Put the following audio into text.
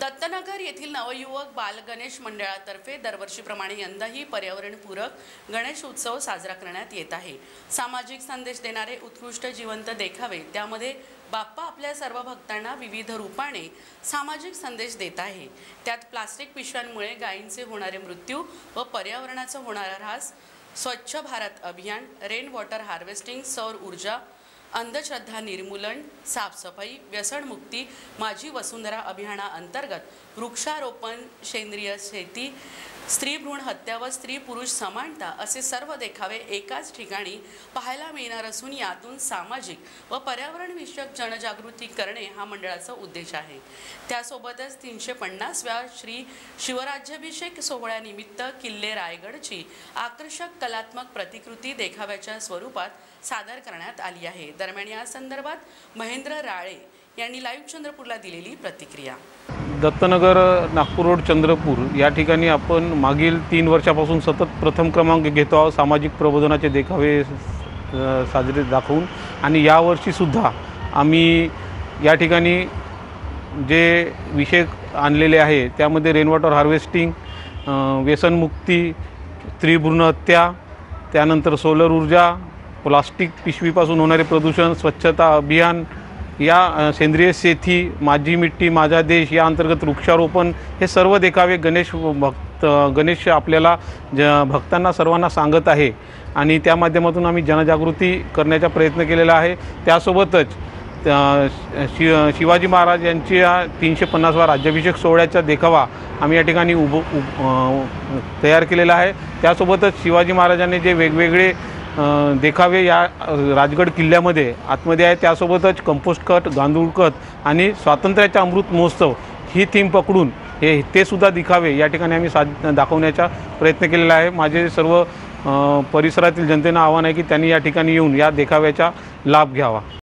दत्तनगर येथील नवयुवक बाल गणेश मंडळातर्फे दरवर्षीप्रमाणे यंदाही पर्यावरणपूरक गणेश उत्सव साजरा करण्यात येत आहे. सामाजिक संदेश देणारे उत्कृष्ट जिवंत देखावे त्यामध्ये बाप्पा आपल्या सर्व भक्तांना विविध रूपाने सामाजिक संदेश देत आहे. त्यात प्लास्टिक पिशव्यांमुळे गायींचे होणारे मृत्यू व पर्यावरणाचा होणारा ऱ्हास स्वच्छ भारत अभियान रेन वॉटर हार्वेस्टिंग सौर ऊर्जा अंधश्रद्धा निर्मूलन साफसफाई व्यसनमुक्ती माझी वसुंधरा अभियानाअंतर्गत वृक्षारोपण सेंद्रिय शेती स्त्री भ्रूण हत्या व स्त्री पुरुष समानता असे सर्व देखावे एकाच ठिकाणी पाहायला मिळणार असून यातून सामाजिक व पर्यावरणविषयक जनजागृती करणे हा मंडळाचा उद्देश आहे. त्यासोबतच तीनशे पन्नासव्या श्री शिवराज्याभिषेक सोहळ्यानिमित्त किल्ले रायगडची आकर्षक कलात्मक प्रतिकृती देखाव्याच्या स्वरूपात सादर करण्यात आली आहे. दरम्यान या संदर्भात महेंद्र राळे यांनी लाईव्ह चंद्रपूरला दिलेली प्रतिक्रिया. दत्तनगर नागपूर रोड चंद्रपूर. या ठिकाणी आपण मागील तीन वर्षापासून सतत प्रथम क्रमांक घेतो आहोत सामाजिक प्रबोधनाचे देखावे साजरे दाखवून. आणि यावर्षीसुद्धा आम्ही या ठिकाणी जे विषय आणलेले आहे त्यामध्ये रेनवॉटर हार्वेस्टिंग व्यसनमुक्ती स्त्रीभ्रूण हत्या त्यानंतर सोलर ऊर्जा प्लास्टिक पिशवीपासून होणारे प्रदूषण स्वच्छता अभियान या सेंद्रिय शेती माझी मिट्टी माझा देश या अंतर्गत वृक्षारोपण हे सर्व देखावे गणेश भक्त गणेश आपल्याला ज भक्तांना सर्वांना सांगत आहे. आणि त्या माध्यमातून आम्ही जनजागृती करण्याचा प्रयत्न केलेला आहे. त्यासोबतच शि शिवाजी महाराज यांच्या तीनशे पन्नासवा राज्याभिषेक सोहळ्याचा देखावा आम्ही या ठिकाणी उभ तयार केलेला आहे. त्यासोबतच शिवाजी महाराजांनी जे वेगवेगळे देखावे या राजगड किल्ल्यामध्ये आतमध्ये आहे. त्यासोबतच कंपोस्ट खत गांडूळ कट आणि स्वातंत्र्याचा अमृत महोत्सव ही थीम पकडून हे ते सुद्धा दिखावे या ठिकाणी आम्ही साध दाखवण्याचा प्रयत्न केलेला आहे. माझे सर्व परिसरातील जनतेनं आव्हान आहे की त्यांनी या ठिकाणी येऊन या देखाव्याचा लाभ घ्यावा.